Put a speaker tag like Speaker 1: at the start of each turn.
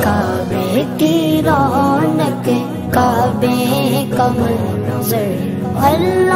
Speaker 1: काबे की रौनक काबे का मंजर अल्लाह